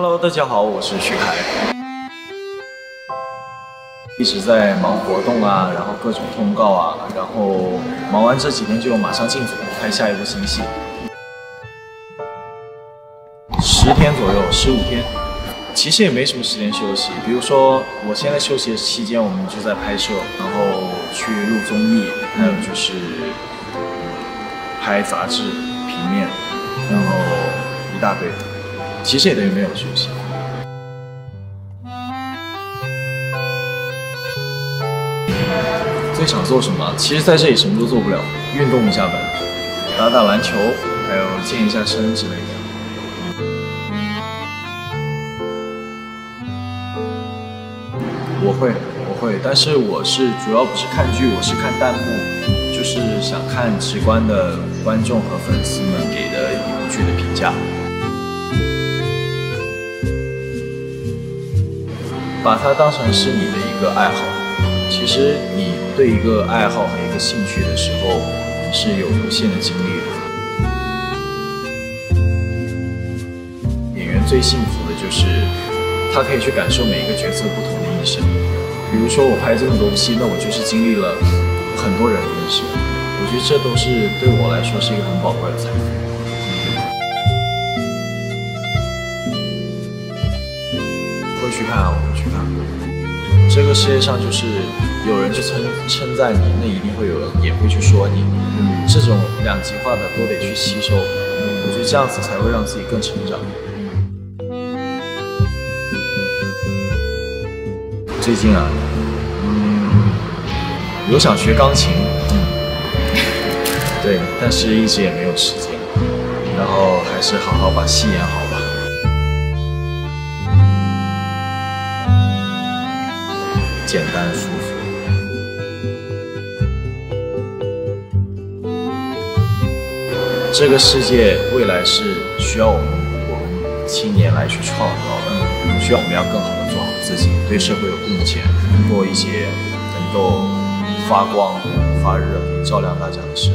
Hello，大家好，我是徐凯。一直在忙活动啊，然后各种通告啊，然后忙完这几天就马上进组拍下一部新戏。十天左右，十五天，其实也没什么时间休息。比如说，我现在休息的期间，我们就在拍摄，然后去录综艺，还有就是拍杂志、平面，然后一大堆。其实也等于没有休息。最想做什么？其实在这里什么都做不了，运动一下呗，打打篮球，还有健一下身之类的。我会，我会，但是我是主要不是看剧，我是看弹幕，就是想看直观的观众和粉丝们给的一部剧的评价。把它当成是你的一个爱好。其实你对一个爱好和一个兴趣的时候，是有无限的精力的。演员最幸福的就是他可以去感受每一个角色不同的一生。比如说我拍这么多戏，那我就是经历了很多人的人生。我觉得这都是对我来说是一个很宝贵的财富。会去看啊，我会去看。这个世界上就是有人去称称赞你，那一定会有人也会去说你。嗯，这种两极化的都得去吸收。我觉得这样子才会让自己更成长。最近啊，嗯，有想学钢琴，嗯，对，但是一直也没有时间。然后还是好好把戏演好简单舒服。这个世界未来是需要我们我们青年来去创造的，需要我们要更好的做好自己，对社会有贡献，做一些能够发光发热、照亮大家的事。